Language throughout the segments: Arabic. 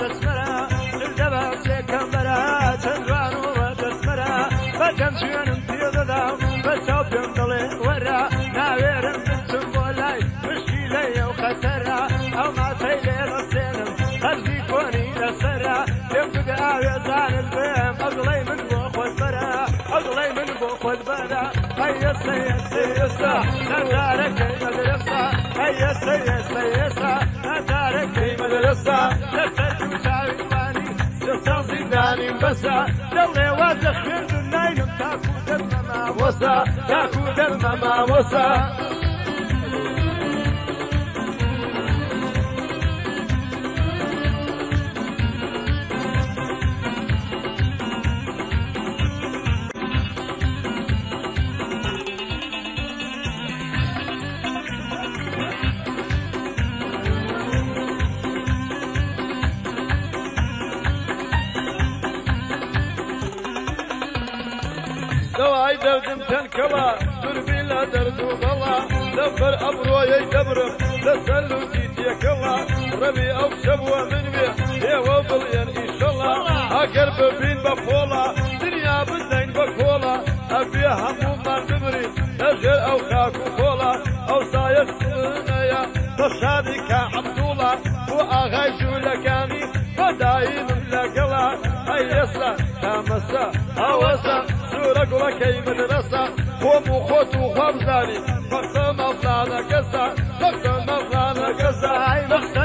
دەسمەرە دەبە سێکەم بەرە چەندوانەوە دەسمەرە بەچەند شوێنم پێدەدام بە چاو پێم دەڵێ وەرە ناوێرم بچم بۆ لای پشتی لە ئەو خەتەرە ئەو ماتەی لێ ڕسێنم هەرزی کۆنی لەسەرە پێم بگە ئاوێزانت بێم ئەگڵی من خۆت بەرە ئەگڵی من بۆ خۆت بەرە هەیەسە ئێستا ئێستا نەدارەکەی مەدرسە هەیەسە ئێستا بەسا لەسەر چاویمانی دەستا زیندانی بەسا. دەڵێوا دە خوێرد و ناینم تاکو دەرمەماوەسا تاکو دەرمەماوەسا ماوەسە دەوای دەردم تەنکەوە دربی لە دەرد و بەڵا لەبەر ئەبرۆیەی دەبرم لەسەر لوتی تێکەوە ڕەبی ئەو شەبووە من بێ ئێوە بڵێن ئیشەڵا ئەگەر ببین بە پۆڵا دنیا بدەین بە کۆڵا ئەبێ هەموومان ببرین لەژێر ئەو خاک و کۆڵا ئەو سایەنەیە بە شادی کا عەبدوڵا بۆ ئاغای جوولەکانی بەدایم لەگەڵا ئەی ئێستا کامەسە سوورە گوڵەکەی مدرسە خۆم و خۆت و خۆبزانی بەختە مەفلانە کەسە بەختە مەفلانە کەسە ئای بەختە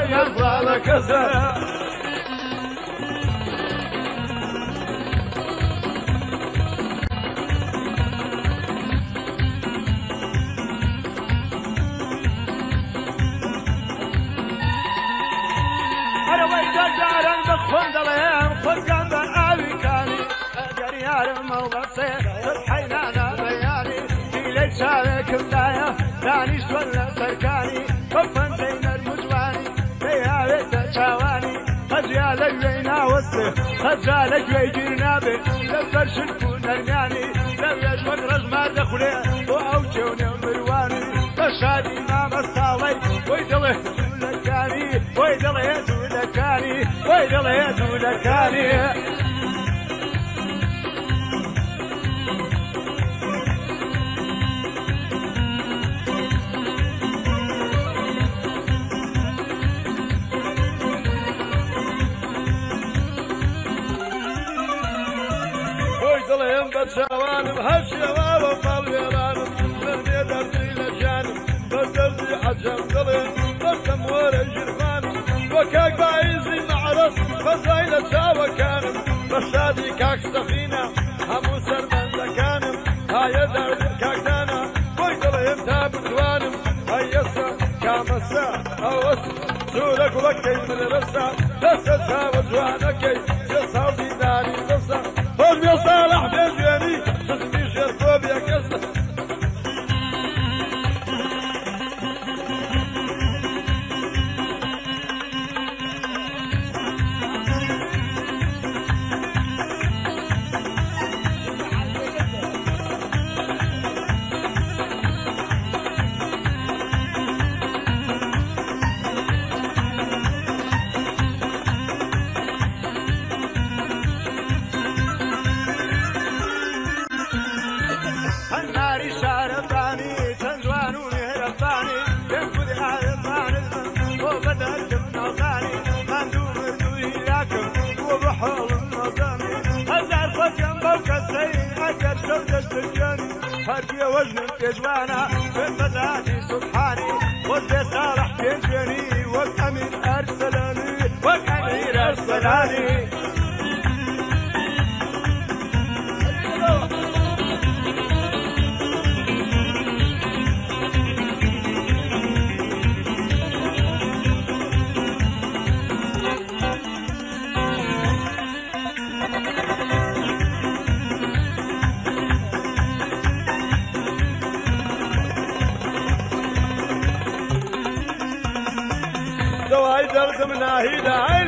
جاران بە خۆن دەڵێم ئەگەر یارم مەڵبەسێ حەینانە بەیانی دیلە چاوێکمدایە دانیشتوە لە سەرکانی بە فەنجەی نەرمجوانی دەیاوێتە چاوانی خەجیا لە گوێی ناوەستێ خەجا لە گوێی گیر نابێ لە بەرشت و نەرگانی لە وێژ وەک ڕژمار دەخورێ بۆ ئەو چێونێ مروانی بە شادی چاوانم هەر شێواوە ماڵوێرانم دەردێ دەردی لە ژیانم بە دەردی عەجەم دڵێ دەستم وەرە ژرفانم وە کاک بایزی مەعرەس بەزای لە چاوەکانم بە شادی کاک سەفینە هەموو سەربەندەکانم هایە دەردم کاکدانە خۆی دڵێم تا بتوانم. کامەسە ئەوەس سوورە گوڵەکەی مدرسە دەسە چاوە جوانەکەی سێ پێجوانە پێم بەدانی سوبحانی وەک بێ ساڵح پێنجێنی وەک ئەمیر ئەرسەلانی وەک دەردم ناهیدا ئای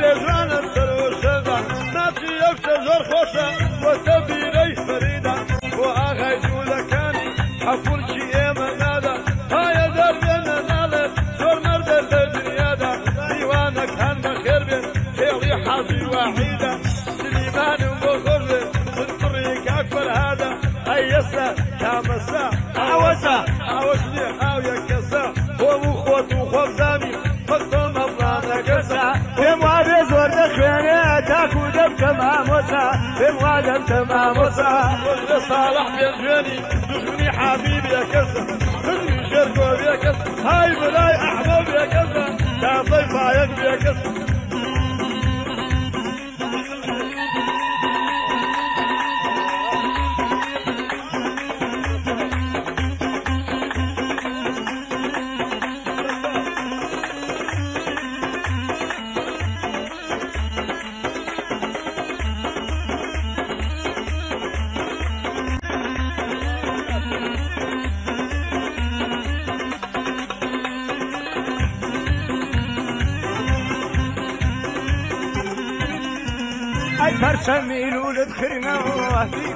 تمام وسا وزد صالح بين جواني دخني حبيبي يا كسا دخني شرقو بيا كسا هاي بلاي أحباب يا كسا يا ضيف عيق بيا پرچم ایلول خیرنا و اهدی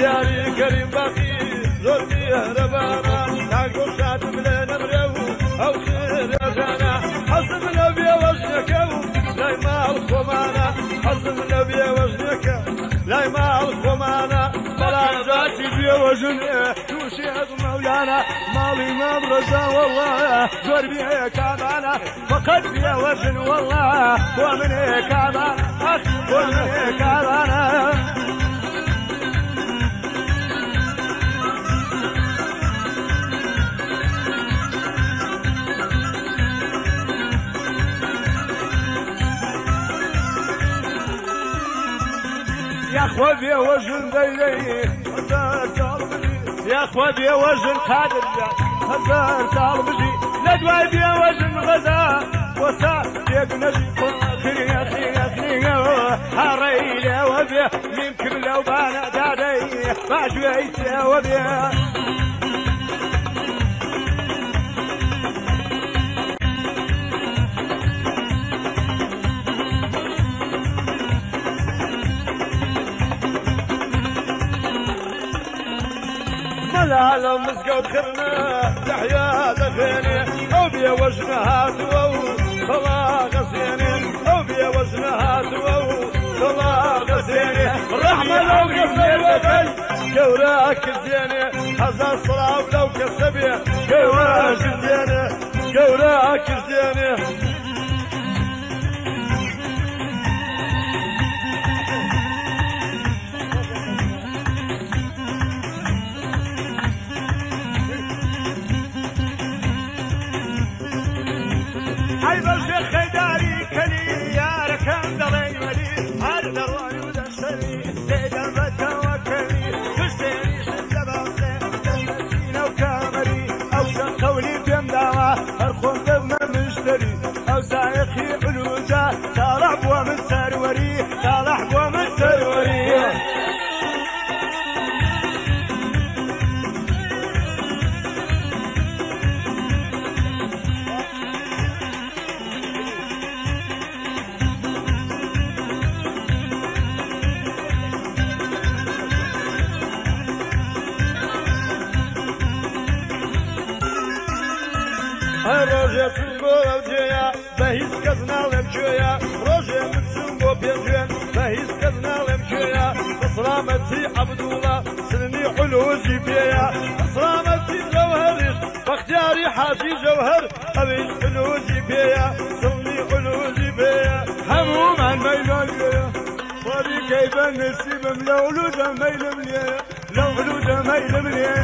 شاري كريم باقي زورتي هربانا تاكو شاد بلا نبرو أو خير أنا حسب نبي وجهك لا ما الخمانا حسب نبي وجهك لا ما الخمانا بلا ذاتي في وجن توشي مولانا. مالي ما برزا والله زور بيه كامانا فقد بيه وجن والله ومن كامانا اخ ومن كامانا يا خوذي وزن ذيلي يا خوذي وزن قادر هزار طالبجي ندوى بي وزن غزا. وسا يد نجي خير خير خير حريلي وبي يمكن لو بانا دادي ما شويت وبي ملالا مسقوت خرنا تحيا دخيني أو بيا وجنها تو صلا غسيني. أو وجنها تو صلا غسيني. رحمة لو كسبي كوراك الزيني هزا صلاة لو كسبي I کەس ناڵێم کوێە ڕۆژێ من چون بۆ پێنجێن بە هیچ کەس ناڵێم کوێە بەسلامەتی عەبدوڵە سنی حلوزی پێیە بەسلامەتی جەوهەریش بەختیاری حاجی جەوهەر ئەویش حلوزی پێیە سنی حلوزی پێیە هەمومان مەیلۆگوێە وەری کەیبە نسیبم لەولو دەمەیلم لێ لەولو دەمەیلم لێ